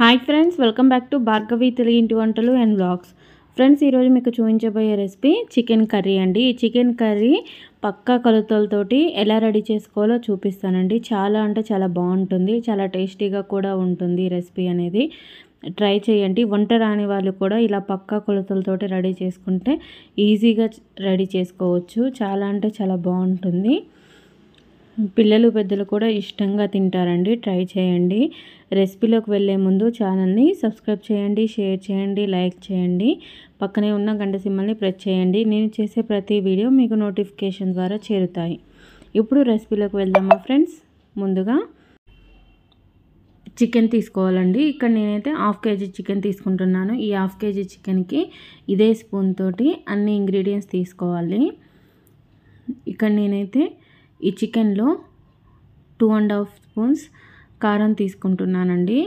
Hi friends welcome back to Bhargavi Telugu ఇంటి వంటలు and blogs friends ఈరోజు మీకు చూపించబోయే రెసిపీ చికెన్ కర్రీ అండి. ఈ చికెన్ కర్రీ పక్కా కొలతలతోటి ఎలా రెడీ చేసుకోవాలో చూపిస్తానండి. చాలా అంటే చాలా బాగుంటుంది. చాలా టేస్టీగా కూడా ఉంటుంది ఈ రెసిపీ అనేది. ట్రై చేయండి. వంట రాని వాళ్ళు కూడా ఇలా పక్కా కొలతలతోటి రెడీ చేసుకుంటే ఈజీగా రెడీ చేసుకోవచ్చు. చాలా అంటే చాలా బాగుంటుంది. పిల్లలు పెద్దలు కూడా ఇష్టంగా తింటారండి. ట్రై చేయండి. రెసిపీలోకి వెళ్ళే ముందు ఛానల్ని సబ్స్క్రైబ్ చేయండి షేర్ చేయండి లైక్ చేయండి. పక్కనే ఉన్న గంట సింబల్ని ప్రెస్ చేయండి. నేను చేసే ప్రతి వీడియో మీకు నోటిఫికేషన్ ద్వారా చేరుతాయి. ఇప్పుడు రెసిపీలోకి వెళ్దామా ఫ్రెండ్స్? ముందుగా చికెన్ తీసుకోవాలండి. ఇక్కడ నేనైతే హాఫ్ కేజీ చికెన్ తీసుకుంటున్నాను. ఈ హాఫ్ కేజీ చికెన్కి ఇదే స్పూన్ తోటి అన్ని ఇంగ్రీడియంట్స్ తీసుకోవాలి. ఇక్కడ నేనైతే ఈ చికెన్లో టూ అండ్ హాఫ్ స్పూన్స్ కారం తీసుకుంటున్నానండి.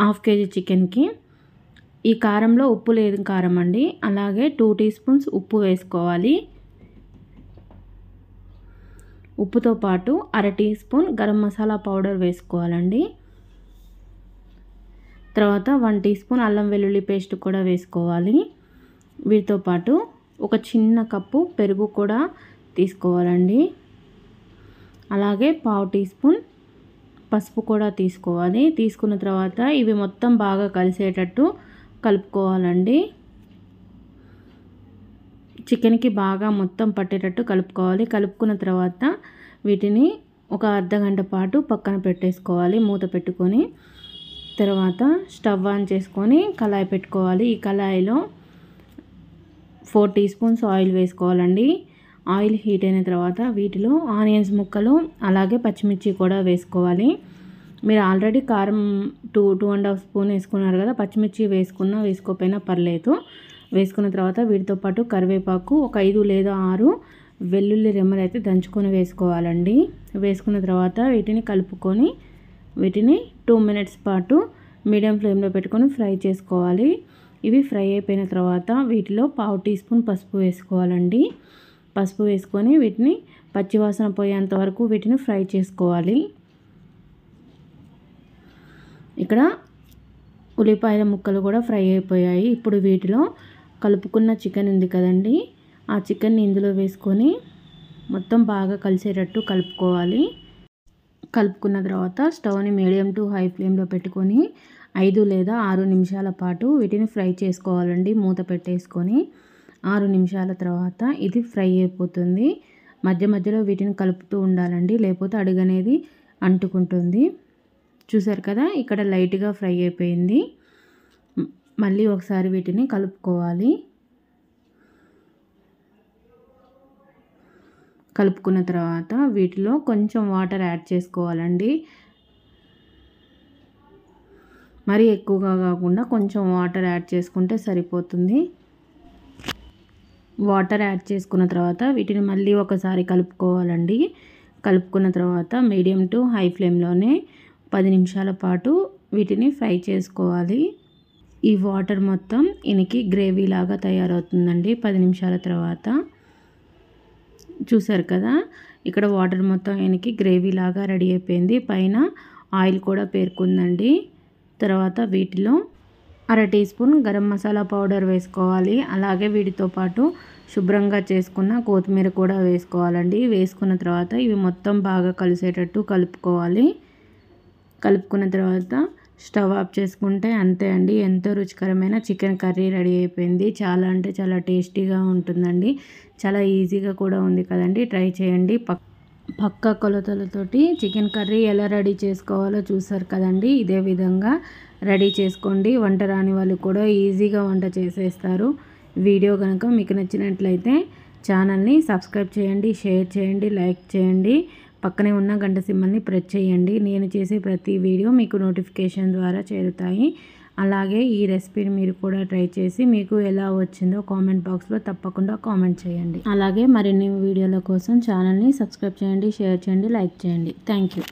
హాఫ్ కేజీ చికెన్కి. ఈ కారంలో ఉప్పు లేదు కారం అండి. అలాగే టూ టీ స్పూన్స్ ఉప్పు వేసుకోవాలి. ఉప్పుతో పాటు అర teaspoon garam masala powder వేసుకోవాలండి. తర్వాత వన్ టీ స్పూన్ అల్లం వెల్లుల్లి పేస్ట్ కూడా వేసుకోవాలి. వీటితో పాటు ఒక చిన్న కప్పు పెరుగు కూడా తీసుకోవాలండి. అలాగే పావు టీ స్పూన్ పసుపు కూడా తీసుకోవాలి. తీసుకున్న తర్వాత ఇవి మొత్తం బాగా కలిసేటట్టు కలుపుకోవాలండి. చికెన్కి బాగా మొత్తం పట్టేటట్టు కలుపుకోవాలి. కలుపుకున్న తర్వాత వీటిని ఒక అర్ధగంట పాటు పక్కన పెట్టేసుకోవాలి. మూత పెట్టుకొని తర్వాత స్టవ్ ఆన్ చేసుకొని కళాయి పెట్టుకోవాలి. ఈ కళాయిలో ఫోర్ టీ స్పూన్స్ ఆయిల్ వేసుకోవాలండి. ఆయిల్ హీట్ అయిన తర్వాత వీటిలో ఆనియన్స్ ముక్కలు అలాగే పచ్చిమిర్చి కూడా వేసుకోవాలి. మీరు ఆల్రెడీ కారం two two and half spoon వేసుకున్నారు కదా పచ్చిమిర్చి వేసుకున్నా వేసుకోకపోయినా పర్లేదు. వేసుకున్న తర్వాత వీటితో పాటు కరివేపాకు ఒక ఐదు లేదా ఆరు వెల్లుల్లి రెమ్మలు అయితే దంచుకొని వేసుకోవాలండి. వేసుకున్న తర్వాత వీటిని కలుపుకొని వీటిని టూ మినిట్స్ పాటు మీడియం ఫ్లేమ్లో పెట్టుకొని ఫ్రై చేసుకోవాలి. ఇవి ఫ్రై అయిపోయిన తర్వాత వీటిలో పావు టీ స్పూన్ పసుపు వేసుకోవాలండి. పసుపు వేసుకొని వీటిని పచ్చివాసన పోయేంత వరకు వీటిని ఫ్రై చేసుకోవాలి. ఇక్కడ ఉల్లిపాయల ముక్కలు కూడా ఫ్రై అయిపోయాయి. ఇప్పుడు వీటిలో కలుపుకున్న చికెన్ ఉంది కదండి. ఆ చికెన్ని ఇందులో వేసుకొని మొత్తం బాగా కలిసేటట్టు కలుపుకోవాలి. కలుపుకున్న తర్వాత స్టవ్ని మీడియం టు హై ఫ్లేమ్లో పెట్టుకొని ఐదు లేదా ఆరు నిమిషాల పాటు వీటిని ఫ్రై చేసుకోవాలండి. మూత పెట్టేసుకొని ఆరు నిమిషాల తర్వాత ఇది ఫ్రై అయిపోతుంది. మధ్య మధ్యలో వీటిని కలుపుతూ ఉండాలండి. లేకపోతే అడుగనేది అంటుకుంటుంది. చూసారు కదా ఇక్కడ లైట్గా ఫ్రై అయిపోయింది. మళ్ళీ ఒకసారి వీటిని కలుపుకోవాలి. కలుపుకున్న తర్వాత వీటిలో కొంచెం వాటర్ యాడ్ చేసుకోవాలండి. మరీ ఎక్కువగా కాకుండా కొంచెం వాటర్ యాడ్ చేసుకుంటే సరిపోతుంది. వాటర్ యాడ్ చేసుకున్న తర్వాత వీటిని మళ్ళీ ఒకసారి కలుపుకోవాలండి. కలుపుకున్న తర్వాత మీడియం టు హై ఫ్లేమ్లోనే పది నిమిషాల పాటు వీటిని ఫ్రై చేసుకోవాలి. ఈ వాటర్ మొత్తం ఇనికి గ్రేవీ లాగా తయారవుతుందండి పది నిమిషాల తర్వాత. చూసారు కదా ఇక్కడ వాటర్ మొత్తం ఇనికి గ్రేవీ లాగా రెడీ అయిపోయింది. పైన ఆయిల్ కూడా పేర్కొందండి. తర్వాత వీటిలో అర teaspoon garam masala powder వేసుకోవాలి. అలాగే వీటితో పాటు శుభ్రంగా చేసుకున్న కొత్తిమీర కూడా వేసుకోవాలండి. వేసుకున్న తర్వాత ఇవి మొత్తం బాగా కలిసేటట్టు కలుపుకోవాలి. కలుపుకున్న తర్వాత స్టవ్ ఆఫ్ చేసుకుంటే అంతే అండి. ఎంతో రుచికరమైన చికెన్ కర్రీ రెడీ అయిపోయింది. చాలా అంటే చాలా టేస్టీగా ఉంటుందండి. చాలా ఈజీగా కూడా ఉంది కదండి. ట్రై చేయండి. పక్క పక్క కొలతలతోటి చికెన్ కర్రీ ఎలా రెడీ చేసుకోవాలో చూసారు కదండి. ఇదే విధంగా రెడీ చేసుకోండి. వంట రాని వాళ్ళు కూడా ఈజీగా వంట చేసేస్తారు. వీడియో కనుక మీకు నచ్చినట్లయితే ఛానల్ని సబ్స్క్రైబ్ చేయండి షేర్ చేయండి లైక్ చేయండి. పక్కనే ఉన్న గంట సింబల్ని ప్రెస్ చేయండి. నేను చేసే ప్రతి వీడియో మీకు నోటిఫికేషన్ ద్వారా చేరుతాయి. అలాగే ఈ రెసిపీని మీరు కూడా ట్రై చేసి మీకు ఎలా వచ్చిందో కామెంట్ బాక్స్లో తప్పకుండా కామెంట్ చేయండి. అలాగే మరిన్ని వీడియోల కోసం ఛానల్ని సబ్స్క్రైబ్ చేయండి షేర్ చేయండి లైక్ చేయండి. Thank you.